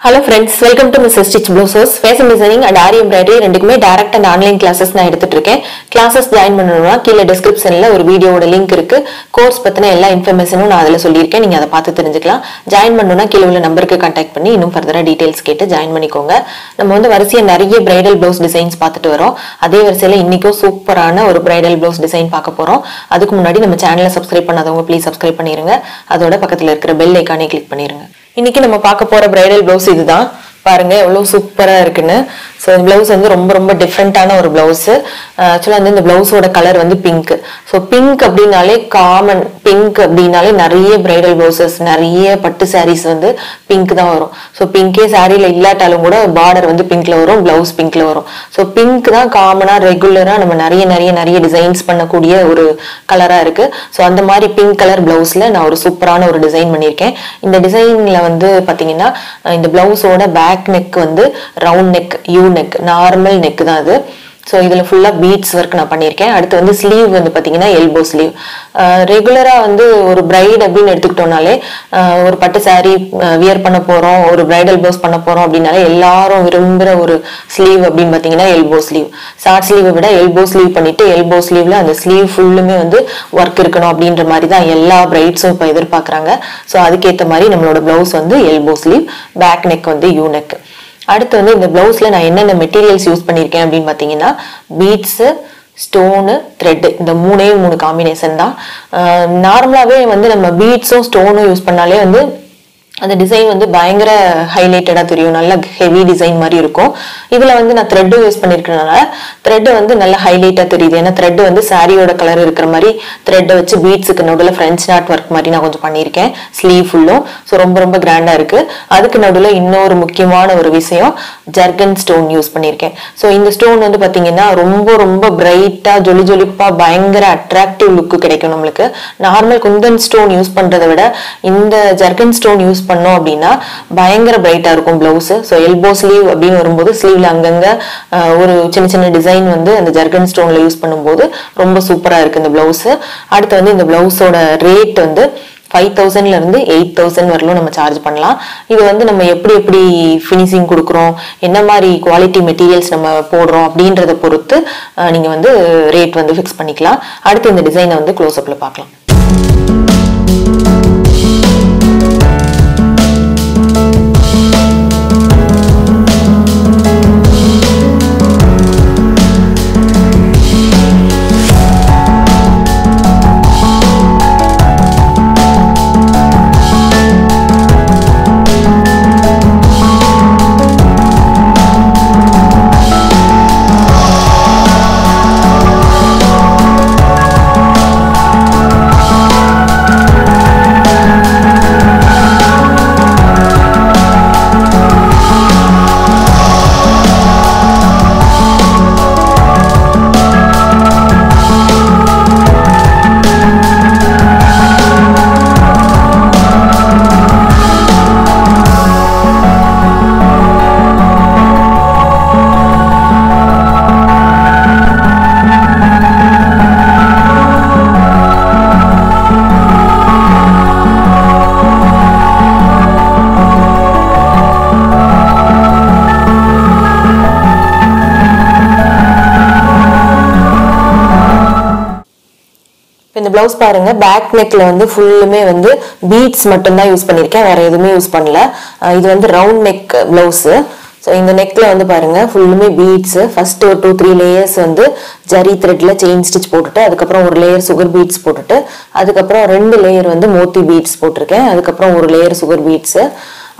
Hello friends welcome to Miss Stitch blouses fashion designing and aari embroidery ரெண்டுக்குமே direct and online classes நான் எடுத்துட்டு இருக்கேன் classes join பண்ணணும்னா கீழே டிஸ்கிரிப்ஷனில் ஒரு வீடியோட லிங்க் இருக்கு. கோர்ஸ் பற்றின எல்லா இன்ஃபர்மேஷனும் நான் அதில் சொல்லியிருக்கேன். நீங்கள் அதை பார்த்து தெரிஞ்சுக்கலாம். ஜாயின் பண்ணணும்னா கீழே உள்ள நம்பருக்கு கான்டாக்ட் பண்ணி இன்னும் ஃபர்தராக டீட்டெயில்ஸ் கேட்டு ஜாயின் பண்ணிக்கோங்க. நம்ம வந்து வரிசையாக நிறைய பிரைடல் ப்ளவுஸ் டிசைன்ஸ் பார்த்துட்டு வரோம். அதே வரிசையில் இன்றைக்கும் சூப்பரான ஒரு பிரைடல் ப்ளவுஸ் டிசைன் பார்க்க போகிறோம் அதுக்கு முன்னாடி நம்ம சேனலை சப்ஸ்கிரைப் பண்ணாதவங்க ப்ளீஸ் சப்ஸ்கிரைப் பண்ணிடுங்க அதோட பக்கத்தில் இருக்கிற பெல் ஐக்கானே கிளிக் பண்ணிடுங்க இன்னைக்கு நம்ம பார்க்க போற பிரைடல் ப்ளவுஸ் இதுதான். பாருங்க எவ்வளவு சூப்பரா இருக்குன்னு. ஸோ இந்த பிளவுஸ் வந்து ரொம்ப ரொம்ப டிஃப்ரெண்ட்டான ஒரு பிளவுஸ் uh, ஆக்சுவலாக வந்து இந்த பிளவுஸோட கலர் வந்து பிங்க் ஸோ பிங்க் அப்படின்னாலே காமன் பிங்க் அப்படின்னாலே நிறைய பிரைடல் பிளவுசஸ் நிறைய பட்டு சாரீஸ் வந்து பிங்க் தான் வரும். ஸோ பிங்கே சாரியில் இல்லாட்டாலும் கூட பார்டர் வந்து பிங்க்ல வரும் பிளவுஸ் பிங்க்ல வரும். ஸோ பிங்க் தான் காமனாக ரெகுலராக நம்ம நிறைய நிறைய நிறைய டிசைன்ஸ் பண்ணக்கூடிய ஒரு கலராக இருக்கு. ஸோ அந்த மாதிரி பிங்க் கலர் ப்ளவுஸில் நான் ஒரு சூப்பரான ஒரு டிசைன் பண்ணியிருக்கேன். இந்த டிசைனில் வந்து பார்த்தீங்கன்னா இந்த பிளவுஸோட பேக் நெக் வந்து round neck U neck normal neck தான் அது. ஸோ இதில் ஃபுல்லாக பீட்ஸ் ஒர்க் நான் பண்ணியிருக்கேன். அடுத்து வந்து ஸ்லீவ் வந்து பார்த்தீங்கன்னா எல்போ ஸ்லீவ் ரெகுலராக வந்து ஒரு பிரைட் அப்படின்னு எடுத்துக்கிட்டோம்னாலே ஒரு பட்டு சாரீ வியர் பண்ண போகிறோம் ஒரு பிரைடல் போஸ் பண்ண போகிறோம் அப்படின்னாலே எல்லாரும் விரும்புகிற ஒரு ஸ்லீவ் அப்படின்னு பார்த்தீங்கன்னா எல்போ ஸ்லீவ் ஷார்ட் ஸ்லீவை விட எல்போ ஸ்லீவ் பண்ணிவிட்டு எல்போ ஸ்லீவில் அந்த ஸ்லீவ் ஃபுல்லுமே வந்து ஒர்க் இருக்கணும் அப்படின்ற மாதிரி தான் எல்லா பிரைட்ஸும் இப்போ எதிர்பார்க்குறாங்க ஸோ அதுக்கேற்ற மாதிரி நம்மளோட ப்ளவுஸ் வந்து எல்போ ஸ்லீவ் பேக் நெக் வந்து யூ நெக் அடுத்து வந்து இந்த ப்ளவுஸில் நான் என்னென்ன மெட்டீரியல்ஸ் யூஸ் பண்ணியிருக்கேன் அப்படின்னு பார்த்தீங்கன்னா பீட்ஸு ஸ்டோனு த்ரெட்டு இந்த மூணே மூணு காம்பினேஷன் தான். நார்மலாகவே வந்து நம்ம பீட்ஸும் ஸ்டோனும் யூஸ் பண்ணாலே வந்து அந்த டிசைன் வந்து பயங்கர ஹைலைட்டடாக தெரியும். நல்ல ஹெவி டிசைன் மாதிரி இருக்கும். இதில் வந்து நான் த்ரெட்டு யூஸ் பண்ணியிருக்கனால த்ரெட்டு வந்து நல்ல ஹைலைட்டாக தெரியுது. ஏன்னா த்ரெட்டு வந்து சாரியோட கலர் இருக்கிற மாதிரி த்ரெட்டை வச்சு பீட்ஸுக்கு நடுவில் ஃப்ரெஞ்ச் நாட் ஒர்க் மாதிரி நான் கொஞ்சம் பண்ணியிருக்கேன். ஸ்லீவ் ஃபுல்லும் ஸோ ரொம்ப ரொம்ப கிராண்டாக இருக்குது அதுக்கு நடுவில் இன்னொரு முக்கியமான ஒரு விஷயம் ஜர்கன் ஸ்டோன் யூஸ் பண்ணியிருக்கேன். ஸோ இந்த ஸ்டோன் வந்து பார்த்தீங்கன்னா ரொம்ப ரொம்ப பிரைட்டாக ஜொலி ஜொலிப்பாக பயங்கர அட்ராக்டிவ் லுக்கு கிடைக்கும் நம்மளுக்கு. நார்மல் குந்தன் ஸ்டோன் யூஸ் பண்ணுறதை விட இந்த ஜர்கன் ஸ்டோன் யூஸ் பண்ணோம் அப்படின்னா பயங்கர பிரைட்டாக இருக்கும் ப்ளவுஸு ஸோ எல்போ ஸ்லீவ் அப்படின்னு வரும்போது ஸ்லீவில் அங்கங்கே ஒரு சின்ன சின்ன டிசைன் வந்து அந்த ஜர்கன் ஸ்டோனில் யூஸ் பண்ணும்போது ரொம்ப சூப்பராக இருக்குது இந்த ப்ளவுஸு அடுத்து வந்து இந்த ப்ளவுஸோட ரேட் வந்து ஃபைவ் தௌசண்ட்லேருந்து எயிட் தௌசண்ட் வரலும் நம்ம சார்ஜ் பண்ணலாம். இது வந்து நம்ம எப்படி எப்படி ஃபினிஷிங் கொடுக்குறோம் என்ன மாதிரி குவாலிட்டி மெட்டீரியல்ஸ் நம்ம போடுறோம் அப்படின்றத பொறுத்து நீங்கள் வந்து ரேட் வந்து ஃபிக்ஸ் பண்ணிக்கலாம். அடுத்து இந்த டிசைனை வந்து க்ளோஸ் பார்க்கலாம். இந்த பிளவுஸ் பாருங்க பேக் நெக்ல வந்து ஃபுல்லுமே வந்து பீட்ஸ் மட்டும்தான் யூஸ் பண்ணியிருக்கேன் வேற எதுவுமே யூஸ் பண்ணல. இது வந்து ரவுண்ட் நெக் பிளவுஸ் ஸோ இந்த நெக்ல வந்து பாருங்க ஃபுல்லுமே பீட்ஸ் ஃபர்ஸ்ட் ஒரு டூ த்ரீ லேயர்ஸ் வந்து ஜரி த்ரெட்ல செயின் ஸ்டிச் போட்டுட்டு அதுக்கப்புறம் ஒரு லேயர் சுகர் பீட்ஸ் போட்டுட்டு அதுக்கப்புறம் ரெண்டு லேயர் வந்து மோத்தி பீட்ஸ் போட்டிருக்கேன். அதுக்கப்புறம் ஒரு லேயர் சுகர் பீட்ஸ்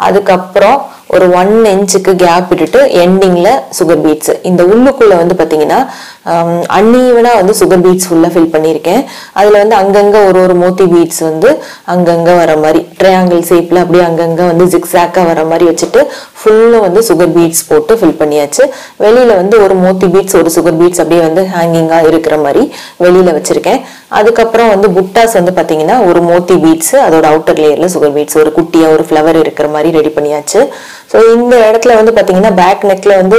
அதுக்கப்புறம் ஒரு ஒன் இன்ச்சுக்கு கேப் விட்டுட்டு எண்டிங்கில் சுகர் பீட்ஸ் இந்த உள்ளுக்குள்ளே வந்து பார்த்தீங்கன்னா அன்னீவனாக வந்து சுகர் பீட்ஸ் ஃபுல்லாக ஃபில் பண்ணியிருக்கேன். அதில் வந்து அங்கங்கே ஒரு ஒரு மோத்தி பீட்ஸ் வந்து அங்கங்கே வர மாதிரி ட்ரையாங்கிள் ஷேப்பில் அப்படியே அங்கங்கே வந்து ஜிக்ஸாக்காக வர மாதிரி வச்சுட்டு ஃபுல்லும் வந்து சுகர் பீட்ஸ் போட்டு ஃபில் பண்ணியாச்சு. வெளியில் வந்து ஒரு மோத்தி பீட்ஸ் ஒரு சுகர் பீட்ஸ் அப்படியே வந்து ஹேங்கிங்காக இருக்கிற மாதிரி வெளியில் வச்சுருக்கேன். அதுக்கப்புறம் வந்து புட்டாஸ் வந்து பார்த்தீங்கன்னா ஒரு மோத்தி பீட்ஸ் அதோட அவுட்டர் லேயரில் சுகர் பீட்ஸ் ஒரு குட்டியாக ஒரு ஃப்ளவர் இருக்கிற மாதிரி ரெடி பண்ணியாச்சு. ஸோ இந்த இடத்துல வந்து பாத்தீங்கன்னா பேக் நெக்கில் வந்து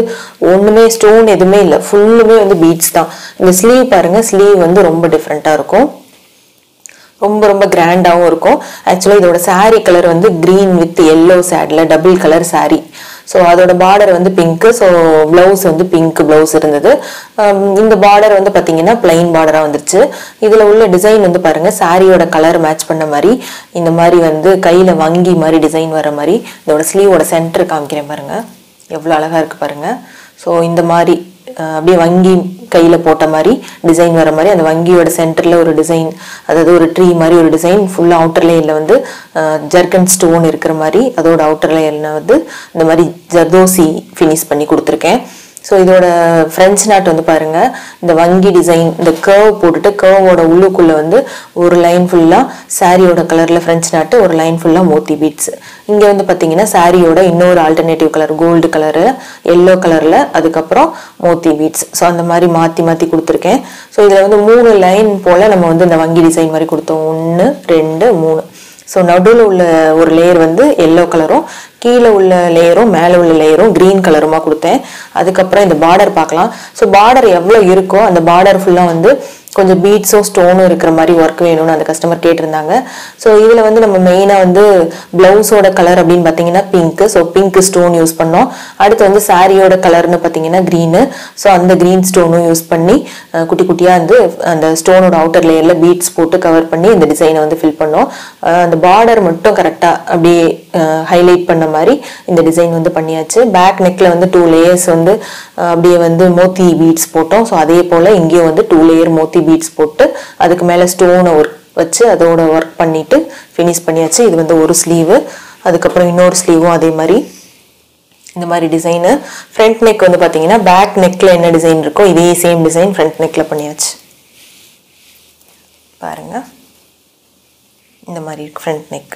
ஒண்ணுமே ஸ்டோன் எதுவுமே இல்லை. ஃபுல்லுமே வந்து பீட்ஸ் தான். இந்த ஸ்லீவ் பாருங்க ஸ்லீவ் வந்து ரொம்ப டிஃப்ரெண்ட்டாக இருக்கும். ரொம்ப ரொம்ப கிராண்டாகவும் இருக்கும். ஆக்சுவலாக இதோட சாரீ கலர் வந்து க்ரீன் வித் எல்லோ சேடில் டபுள் கலர் சாரீ ஸோ அதோட பார்டர் வந்து பிங்க்கு ஸோ ப்ளவுஸ் வந்து பிங்க் ப்ளவுஸ் இருந்தது. Um, இந்த பார்டர் வந்து பார்த்தீங்கன்னா பிளைன் பார்டராக வந்துருச்சு. இதில் உள்ள டிசைன் வந்து பாருங்கள் சாரியோட கலர் மேட்ச் பண்ண மாதிரி இந்த மாதிரி வந்து கையில் வங்கி மாதிரி டிசைன் வர மாதிரி இதோட ஸ்லீவோட சென்டர் காமிக்கிறேன் பாருங்கள் எவ்வளோ அழகாக இருக்குது பாருங்கள் ஸோ இந்த மாதிரி அப்படியே வங்கி கையில் போட்ட மாதிரி டிசைன் வர மாதிரி அந்த வங்கியோட சென்டரில் ஒரு டிசைன் அதாவது ஒரு ட்ரீ மாதிரி ஒரு டிசைன் ஃபுல்லாக அவுட்டர் லேயரில் வந்து ஜர்கன் ஸ்டோன் இருக்கிற மாதிரி அதோட அவுட்டர் லேயரில் வந்து இந்த மாதிரி ஜர்தோசி ஃபினிஷ் பண்ணி கொடுத்துருக்கேன். ஸோ இதோட ஃப்ரெஞ்ச் நாட் வந்து பாருங்க. இந்த வங்கி டிசைன் இந்த கர்வ் போட்டுட்டு கர்வோட உள்ளுக்குள்ள வந்து ஒரு லைன் ஃபுல்லாக சாரியோட கலரில் ஃப்ரெஞ்ச் நாட்டு ஒரு லைன் ஃபுல்லாக மோத்தி பீட்ஸ் இங்கே வந்து பார்த்தீங்கன்னா சாரியோட இன்னொரு alternative colour gold colour yellow கலரில் அதுக்கப்புறம் மோத்தி பீட்ஸ் ஸோ அந்த மாதிரி மாற்றி மாற்றி கொடுத்துருக்கேன். ஸோ இதில் வந்து மூணு லைன் போல் நம்ம வந்து இந்த வங்கி டிசைன் மாதிரி கொடுத்தோம். ஒன்று ரெண்டு மூணு. ஸோ நடுவில் உள்ள ஒரு லேயர் வந்து எல்லோ கலரும் கீழே உள்ள லேயரும் மேலே உள்ள லேயரும் க்ரீன் கலருமா கொடுத்தேன். அதுக்கப்புறம் இந்த பார்டர் பார்க்கலாம். ஸோ பார்டர் எவ்வளோ இருக்கோ அந்த பார்டர் ஃபுல்லாக வந்து கொஞ்சம் பீட்ஸும் ஸ்டோனும் இருக்கிற மாதிரி ஒர்க் வேணும்னு அந்த கஸ்டமர் கேட்டிருந்தாங்க. ஸோ இதில் வந்து நம்ம மெயினாக வந்து ப்ளவுஸோட கலர் அப்படின்னு பார்த்தீங்கன்னா pink so pink stone use பண்ணோம். அடுத்து வந்து சாரியோட கலர்னு பார்த்தீங்கன்னா க்ரீனு ஸோ அந்த க்ரீன் ஸ்டோனும் யூஸ் பண்ணி குட்டி குட்டியாக வந்து அந்த ஸ்டோனோட அவுட்டர் லேயரில் பீட்ஸ் போட்டு கவர் பண்ணி இந்த டிசைனை வந்து ஃபில் பண்ணோம். அந்த பார்டர் மட்டும் கரெக்டாக அப்படியே ஹைலைட் பண்ண மாதிரி இந்த டிசைன் வந்து பண்ணியாச்சு. பேக் நெக்கில் வந்து டூ லேயர்ஸ் வந்து அப்படியே வந்து மோத்தி பீட்ஸ் போட்டோம். ஸோ அதே போல் இங்கேயும் வந்து டூ லேயர் மோத்தி பீட்ஸ் போட்டு அதுக்கு மேலே ஸ்டோனை ஒர்க் வச்சு அதோட ஒர்க் பண்ணிட்டு ஃபினிஷ் பண்ணியாச்சு. இது வந்து ஒரு ஸ்லீவு அதுக்கப்புறம் இன்னொரு ஸ்லீவும் அதே மாதிரி. இந்த மாதிரி டிசைனு ஃப்ரண்ட் நெக் வந்து பார்த்தீங்கன்னா பேக் நெக்கில் என்ன டிசைன் இருக்கோ இதே சேம் டிசைன் ஃப்ரண்ட் நெக்கில் பண்ணியாச்சு. பாருங்கள் இந்த மாதிரி இருக்குது ஃப்ரண்ட் நெக்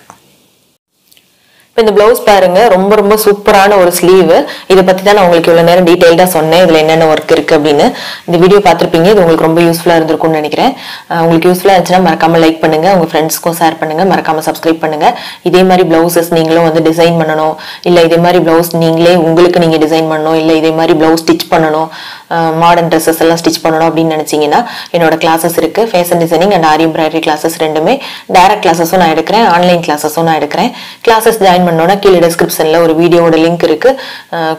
இப்போ இந்த ப்ளவுஸ் பாருங்க ரொம்ப ரொம்ப சூப்பரான ஒரு ஸ்லீவ் இதை பத்தி தான் நான் உங்களுக்கு இவ்வளவு நேரம் டீடைல்டா சொன்னேன். இதுல என்னென்ன ஒர்க் இருக்கு அப்படின்னு. இந்த வீடியோ பார்த்துருப்பீங்க. இது உங்களுக்கு ரொம்ப யூஸ்ஃபுல்லா இருந்திருக்கும்னு நினைக்கிறேன். உங்களுக்கு யூஸ்ஃபுல்லா இருந்துச்சுன்னா மறக்காம லைக் பண்ணுங்க. உங்க ஃப்ரெண்ட்ஸ்க்கும் ஷேர் பண்ணுங்க. மறக்காம சப்ஸ்கிரைப் பண்ணுங்க. இதே மாதிரி பிளவுசஸ் நீங்களும் வந்து டிசைன் பண்ணணும். இல்ல இதே மாதிரி பிளவுஸ் நீங்களே உங்களுக்கு நீங்க டிசைன் பண்ணணும். இல்ல இதே மாதிரி பிளவுஸ் ஸ்டிச் பண்ணணும். மாடர்ன் ட்ரெஸ்ஸஸ் எல்லாம் ஸ்டிச் பண்ணணும் அப்படின்னு நினைச்சீங்கன்னா என்னோட கிளாஸஸ் இருக்கு. Fashion designing and aari embroidery classes ரெண்டுமே. டைரக்ட் கிளாஸஸும் நான் எடுக்கிறேன். ஆன்லைன் கிளாஸஸும் நான் எடுக்கிறேன். கிளாஸஸ் ஜாயின் பண்ணோன்னா கீழே டிஸ்கிரிப்ஷனில் ஒரு வீடியோட லிங்க் இருக்கு.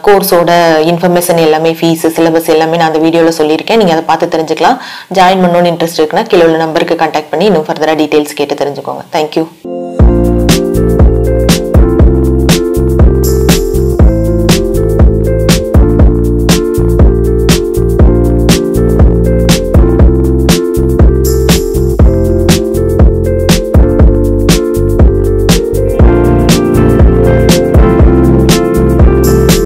கோர்ஸோட இன்ஃபர்மேஷன் எல்லாமே ஃபீஸ் சிலபஸ் எல்லாமே நான் அந்த வீடியோவில் சொல்லியிருக்கேன். நீங்கள் அதை பார்த்து தெரிஞ்சுக்கலாம். ஜாயின் பண்ணணும்னு இன்ட்ரெஸ்ட் இருக்குன்னா கீழே உள்ள நம்பருக்கு கான்டாக்ட் பண்ணி இன்னும் ஃபர்தராக டீட்டெயில்ஸ் கேட்டு தெரிஞ்சுக்கோங்க. தேங்க்யூ